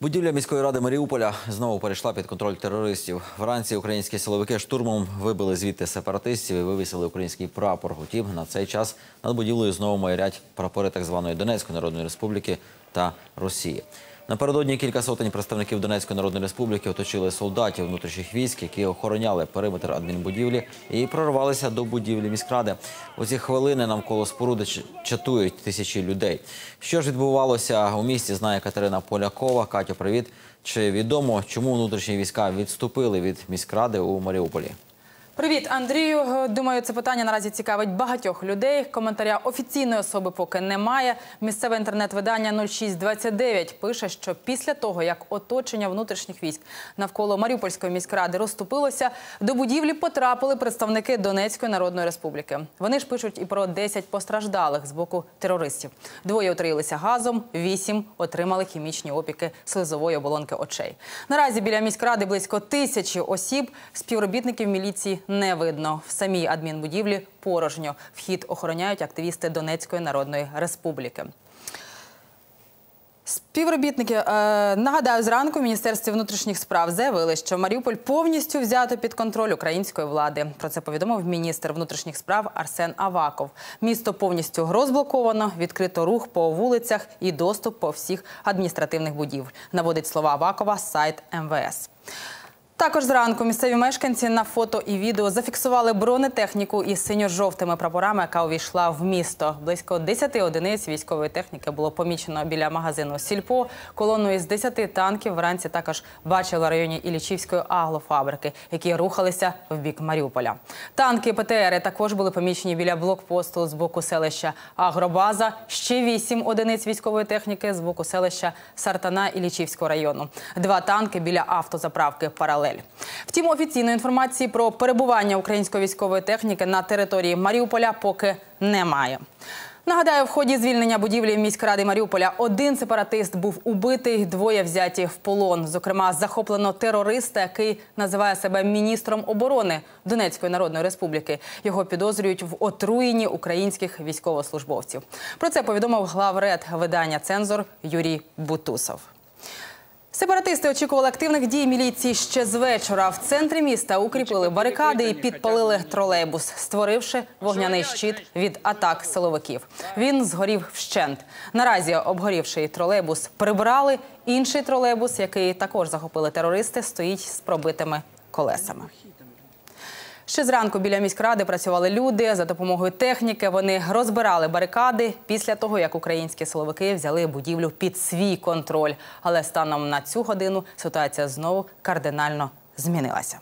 Будівля міської ради Маріуполя знову перейшла під контроль терористів. Вранці українські силовики штурмом вибили звідти сепаратистів і вивісили український прапор. Утім, на цей час над будівлею знову майорять прапори так званої Донецької Народної Республіки та Росії. Напередодні кілька сотень представників Донецької Народної Республіки оточили солдатів внутрішніх військ, які охороняли периметр адмінбудівлі і прорвалися до будівлі міськради. У ці хвилини навколо споруди чатують тисячі людей. Що ж відбувалося у місті, знає Катерина Полякова. Катю, привіт. Чи відомо, чому внутрішні війська відступили від міськради у Маріуполі? Привіт, Андрію. Думаю, це питання наразі цікавить багатьох людей. Коментаря офіційної особи поки немає. Місцеве інтернет-видання 0629 пише, що після того, як оточення внутрішніх військ навколо Маріупольської міськради розступилося, до будівлі потрапили представники Донецької Народної Республіки. Вони ж пишуть і про 10 постраждалих з боку терористів. Двоє отруїлися газом, вісім отримали хімічні опіки слизової оболонки очей. Наразі біля міськради близько тисячі осіб. Співробітників міліції не видно. В самій адмінбудівлі порожньо. Вхід охороняють активісти Донецької Народної Республіки. Співробітники е, нагадаю, зранку міністерстві внутрішніх справ заявили, що Маріуполь повністю взято під контроль української влади. Про це повідомив міністр внутрішніх справ Арсен Аваков. Місто повністю розблоковано, відкрито рух по вулицях і доступ по всіх адміністративних будівель. Наводить слова Авакова сайт МВС. Також зранку місцеві мешканці на фото і відео зафіксували бронетехніку із синьо-жовтими прапорами, яка увійшла в місто. Близько 10 одиниць військової техніки було помічено біля магазину Сільпо. Колону із 10 танків вранці також бачили в районі Ілічівської аглофабрики, які рухалися в бік Маріуполя. Танки ПТР також були помічені біля блокпосту з боку селища Агробаза. Ще вісім одиниць військової техніки з боку селища Сартана Ілічівського району. Два танки біля автозаправки Паралель. Втім, офіційної інформації про перебування української військової техніки на території Маріуполя поки немає. Нагадаю, в ході звільнення будівлі міськради Маріуполя один сепаратист був убитий, двоє взяті в полон. Зокрема, захоплено терориста, який називає себе міністром оборони Донецької Народної Республіки. Його підозрюють в отруєнні українських військовослужбовців. Про це повідомив главред видання Цензор Юрій Бутусов. Сепаратисти очікували активних дій міліції ще з вечора. В центрі міста укріпили барикади і підпалили тролейбус, створивши вогняний щит від атак силовиків. Він згорів вщент. Наразі обгорівший тролейбус прибрали. Інший тролейбус, який також захопили терористи, стоїть з пробитими колесами. Ще зранку біля міськради працювали люди за допомогою техніки. Вони розбирали барикади після того, як українські силовики взяли будівлю під свій контроль. Але станом на цю годину ситуація знову кардинально змінилася.